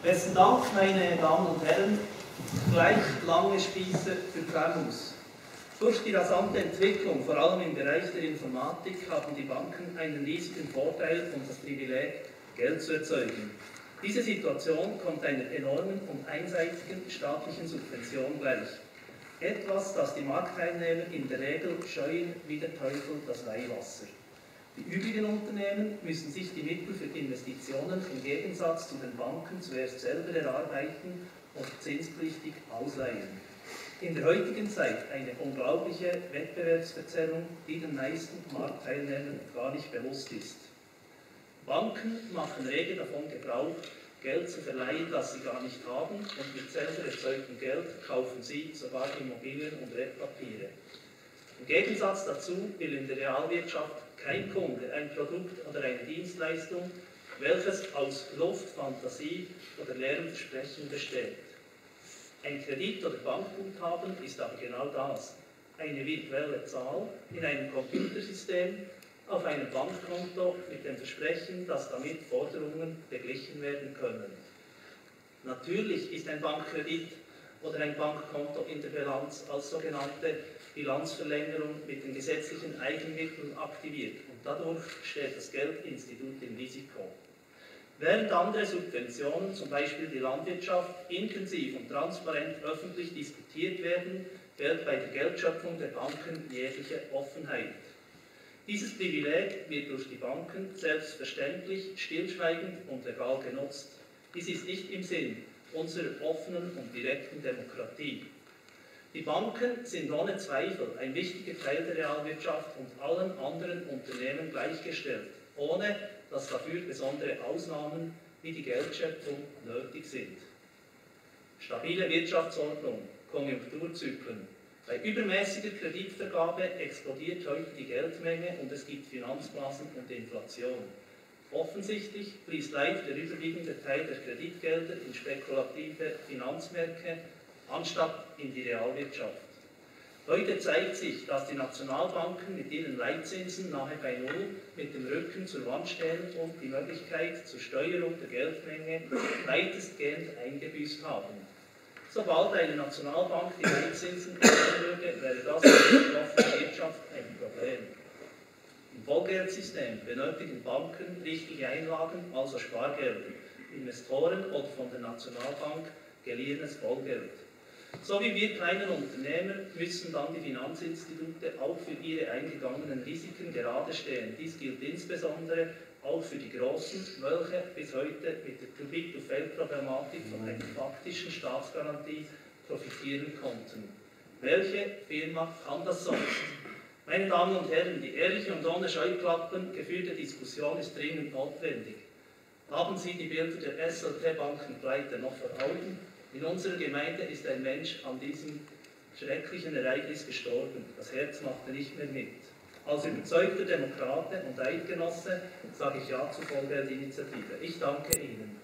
Besten Dank, meine Damen und Herren. Gleich lange Spieße für KMUs. Durch die rasante Entwicklung, vor allem im Bereich der Informatik, haben die Banken einen riesigen Vorteil und das Privileg, Geld zu erzeugen. Diese Situation kommt einer enormen und einseitigen staatlichen Subvention gleich. Etwas, das die Marktteilnehmer in der Regel scheuen wie der Teufel das Weihwasser. Die übrigen Unternehmen müssen sich die Mittel für Investitionen im Gegensatz zu den Banken zuerst selber erarbeiten und zinspflichtig ausleihen. In der heutigen Zeit eine unglaubliche Wettbewerbsverzerrung, die den meisten Marktteilnehmern gar nicht bewusst ist. Banken machen rege davon Gebrauch, Geld zu verleihen, das sie gar nicht haben, und mit selber erzeugtem Geld kaufen sie sogar Immobilien und Wertpapiere. Im Gegensatz dazu will in der Realwirtschaft kein Kunde ein Produkt oder eine Dienstleistung, welches aus Luft, Fantasie oder leerem Versprechen besteht. Ein Kredit- oder Bankguthaben ist aber genau das, eine virtuelle Zahl in einem Computersystem auf einem Bankkonto mit dem Versprechen, dass damit Forderungen beglichen werden können. Natürlich ist ein Bankkredit oder ein Bankkonto in der Bilanz als sogenannte Bilanzverlängerung mit den gesetzlichen Eigenmitteln aktiviert und dadurch steht das Geldinstitut im Risiko. Während andere Subventionen, zum Beispiel die Landwirtschaft, intensiv und transparent öffentlich diskutiert werden, fehlt bei der Geldschöpfung der Banken jegliche Offenheit. Dieses Privileg wird durch die Banken selbstverständlich, stillschweigend und legal genutzt. Dies ist nicht im Sinn unserer offenen und direkten Demokratie. Die Banken sind ohne Zweifel ein wichtiger Teil der Realwirtschaft und allen anderen Unternehmen gleichgestellt, ohne dass dafür besondere Ausnahmen wie die Geldschöpfung nötig sind. Stabile Wirtschaftsordnung, Konjunkturzyklen. Bei übermäßiger Kreditvergabe explodiert heute die Geldmenge und es gibt Finanzblasen und Inflation. Offensichtlich fließt leider der überwiegende Teil der Kreditgelder in spekulative Finanzmärkte anstatt in die Realwirtschaft. Heute zeigt sich, dass die Nationalbanken mit ihren Leitzinsen nahe bei Null mit dem Rücken zur Wand stehen und die Möglichkeit zur Steuerung der Geldmenge weitestgehend eingebüßt haben. Sobald eine Nationalbank die Leitzinsen erhöhen würde, wäre das für die Wirtschaft ein Problem. Im Vollgeldsystem benötigen Banken richtige Einlagen, also Spargelder, Investoren oder von der Nationalbank geliehenes Vollgeld. So wie wir kleinen Unternehmer müssen dann die Finanzinstitute auch für ihre eingegangenen Risiken gerade stehen. Dies gilt insbesondere auch für die Großen, welche bis heute mit der Too-Big-to-Fail-Problematik von einer faktischen Staatsgarantie profitieren konnten. Welche Firma kann das sonst? Meine Damen und Herren, die ehrliche und ohne Scheuklappen geführte Diskussion ist dringend notwendig. Haben Sie die Bilder der SLT-Bankenpleite noch vor Augen? In unserer Gemeinde ist ein Mensch an diesem schrecklichen Ereignis gestorben. Das Herz machte nicht mehr mit. Als überzeugter Demokrate und Eidgenosse sage ich Ja zur Vollgeldinitiative. Ich danke Ihnen.